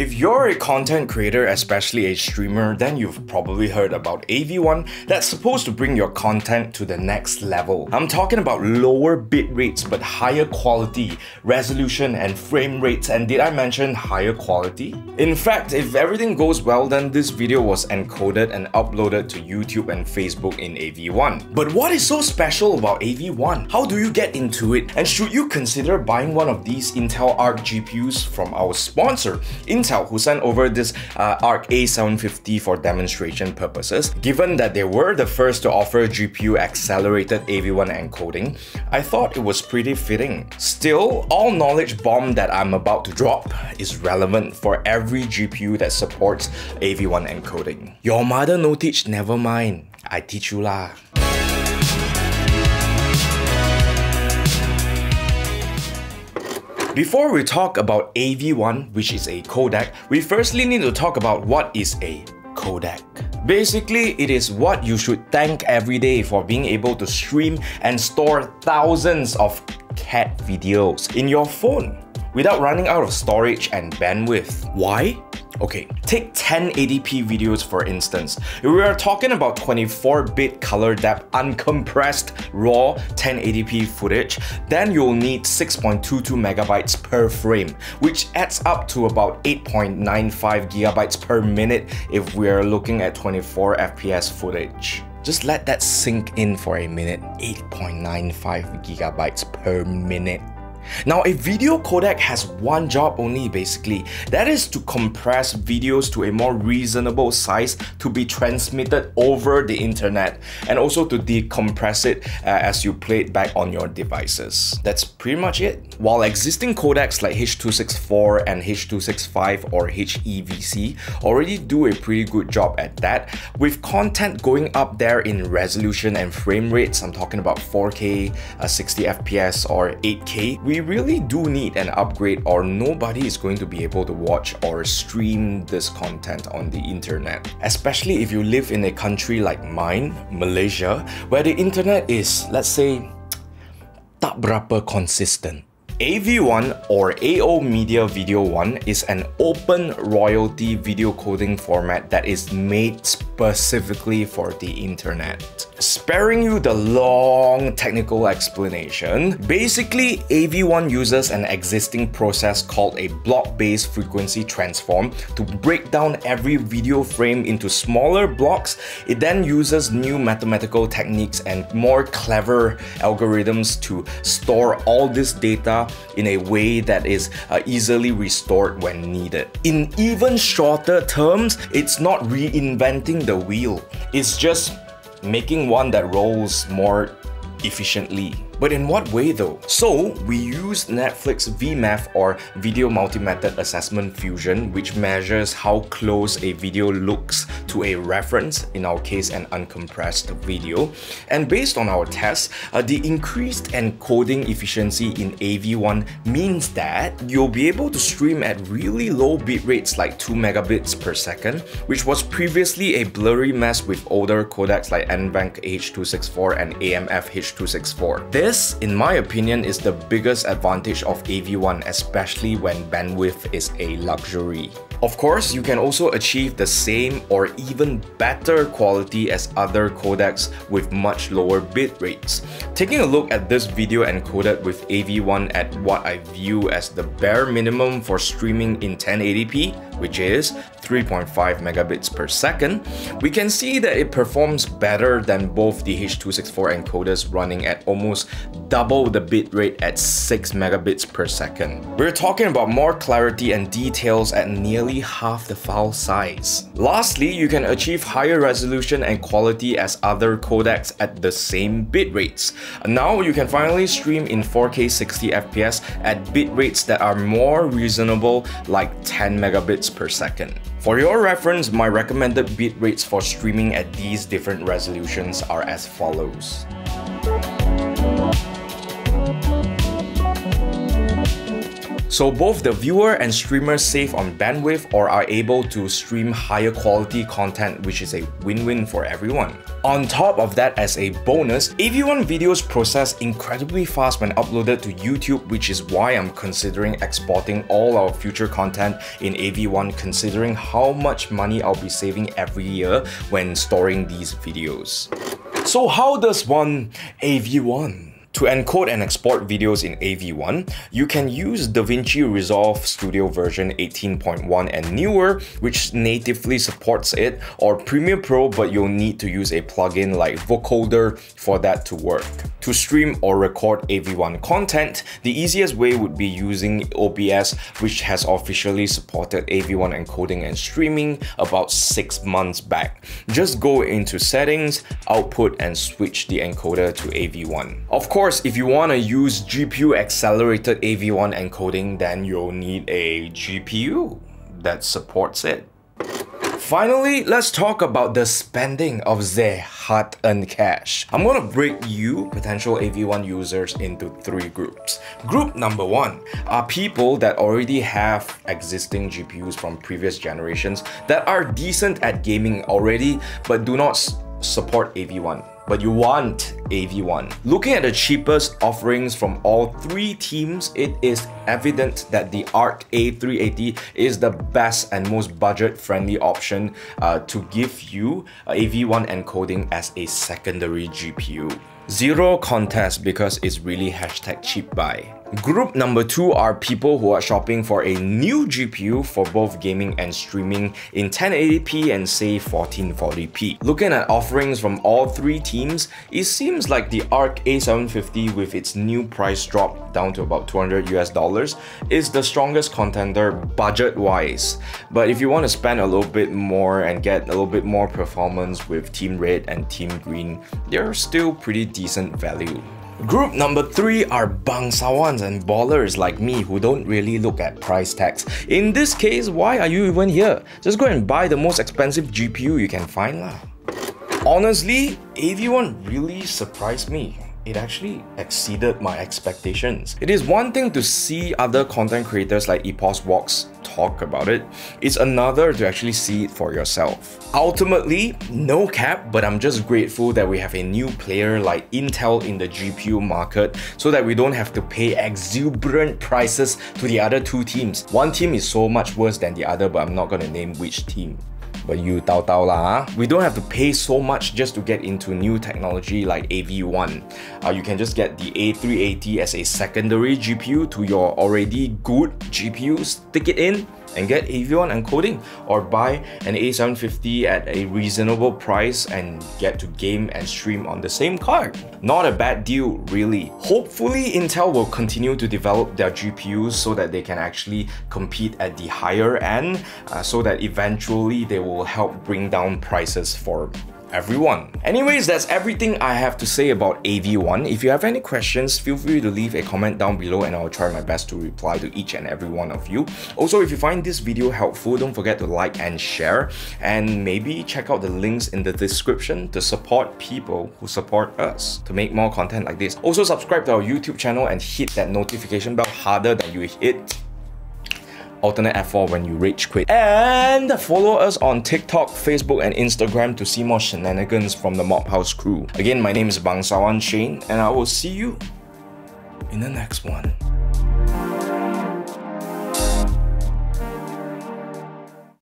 If you're a content creator, especially a streamer, then you've probably heard about AV1 that's supposed to bring your content to the next level. I'm talking about lower bit rates but higher quality, resolution and frame rates and did I mention higher quality? In fact, if everything goes well then this video was encoded and uploaded to YouTube and Facebook in AV1. But what is so special about AV1? How do you get into it? And should you consider buying one of these Intel Arc GPUs from our sponsor, Intel, who sent over this uh, Arc A750 for demonstration purposes? Given that they were the first to offer GPU accelerated AV1 encoding, I thought it was pretty fitting. Still, all knowledge bomb that I'm about to drop is relevant for every GPU that supports AV1 encoding. Your mother no teach, never mind. I teach you lah. Before we talk about AV1, which is a codec, we firstly need to talk about what is a codec. Basically, it is what you should thank every day for being able to stream and store thousands of cat videos in your phone without running out of storage and bandwidth. Why? Okay, take 1080p videos for instance. If we are talking about 24-bit color depth uncompressed raw 1080p footage, then you'll need 6.22 megabytes per frame, which adds up to about 8.95 gigabytes per minute if we're looking at 24 FPS footage. Just let that sink in for a minute. 8.95 gigabytes per minute. Now, a video codec has one job only basically, that is to compress videos to a more reasonable size to be transmitted over the internet and also to decompress it uh, as you play it back on your devices. That's pretty much it. While existing codecs like H.264 and H.265 or HEVC already do a pretty good job at that, with content going up there in resolution and frame rates, I'm talking about 4K, uh, 60 FPS or 8K, we really do need an upgrade or nobody is going to be able to watch or stream this content on the internet. Especially if you live in a country like mine, Malaysia, where the internet is, let's say, tak berapa consistent. AV1 or AO Media Video 1 is an open royalty video coding format that is made specifically for the internet. Sparing you the long technical explanation, basically AV1 uses an existing process called a block-based frequency transform to break down every video frame into smaller blocks. It then uses new mathematical techniques and more clever algorithms to store all this data in a way that is uh, easily restored when needed. In even shorter terms, it's not reinventing the wheel, it's just making one that rolls more efficiently. But in what way though? So, we use Netflix VMAF or Video Multi-Method Assessment Fusion, which measures how close a video looks to a reference, in our case an uncompressed video. And based on our tests, uh, the increased encoding efficiency in AV1 means that you'll be able to stream at really low bit rates like 2 megabits per second, which was previously a blurry mess with older codecs like NVENC H.264 and AMF H.264. This this, in my opinion, is the biggest advantage of AV1, especially when bandwidth is a luxury. Of course, you can also achieve the same or even better quality as other codecs with much lower bit rates. Taking a look at this video encoded with AV1 at what I view as the bare minimum for streaming in 1080p, which is 3.5 megabits per second, we can see that it performs better than both the H.264 encoders running at almost double the bit rate at 6 megabits per second. We're talking about more clarity and details at nearly half the file size. Lastly, you can achieve higher resolution and quality as other codecs at the same bit rates. Now you can finally stream in 4K 60 FPS at bit rates that are more reasonable like 10 megabits per second. For your reference, my recommended bit rates for streaming at these different resolutions are as follows. So both the viewer and streamer save on bandwidth or are able to stream higher quality content which is a win-win for everyone. On top of that, as a bonus, AV1 videos process incredibly fast when uploaded to YouTube which is why I'm considering exporting all our future content in AV1 considering how much money I'll be saving every year when storing these videos. So how does one AV1? To encode and export videos in AV1, you can use DaVinci Resolve Studio version 18.1 and newer, which natively supports it, or Premiere Pro, but you'll need to use a plugin like Voukoder for that to work. To stream or record AV1 content, the easiest way would be using OBS, which has officially supported AV1 encoding and streaming about 6 months back. Just go into settings, output and switch the encoder to AV1. Of course, course, if you want to use GPU accelerated AV1 encoding, then you'll need a GPU that supports it. Finally, let's talk about the spending of the hard-earned cash. I'm gonna break you, potential AV1 users, into three groups. Group number one are people that already have existing GPUs from previous generations that are decent at gaming already, but do not support AV1 but you want AV1. Looking at the cheapest offerings from all three teams, it is evident that the ARC A380 is the best and most budget-friendly option uh, to give you AV1 encoding as a secondary GPU. Zero contest because it's really hashtag cheap buy. Group number two are people who are shopping for a new GPU for both gaming and streaming in 1080p and say 1440p. Looking at offerings from all three teams, it seems like the ARC A750 with its new price drop down to about 200 US dollars is the strongest contender budget-wise. But if you want to spend a little bit more and get a little bit more performance with Team Red and Team Green, they're still pretty decent value. Group number 3 are bangsawans and ballers like me who don't really look at price tags. In this case, why are you even here? Just go and buy the most expensive GPU you can find lah. Honestly, AV1 really surprised me it actually exceeded my expectations. It is one thing to see other content creators like Epos EposVox talk about it, it's another to actually see it for yourself. Ultimately, no cap, but I'm just grateful that we have a new player like Intel in the GPU market so that we don't have to pay exuberant prices to the other two teams. One team is so much worse than the other, but I'm not gonna name which team but you tao tao lah. We don't have to pay so much just to get into new technology like AV1. Uh, you can just get the A380 as a secondary GPU to your already good GPU, stick it in, and get AV1 encoding or buy an A750 at a reasonable price and get to game and stream on the same card. Not a bad deal really. Hopefully Intel will continue to develop their GPUs so that they can actually compete at the higher end uh, so that eventually they will help bring down prices for everyone. Anyways, that's everything I have to say about AV1. If you have any questions, feel free to leave a comment down below and I'll try my best to reply to each and every one of you. Also, if you find this video helpful, don't forget to like and share and maybe check out the links in the description to support people who support us to make more content like this. Also, subscribe to our YouTube channel and hit that notification bell harder than you hit alternate F4 when you rage quit. And follow us on TikTok, Facebook, and Instagram to see more shenanigans from the Mob House crew. Again, my name is Bang Bangsawan Shane, and I will see you in the next one.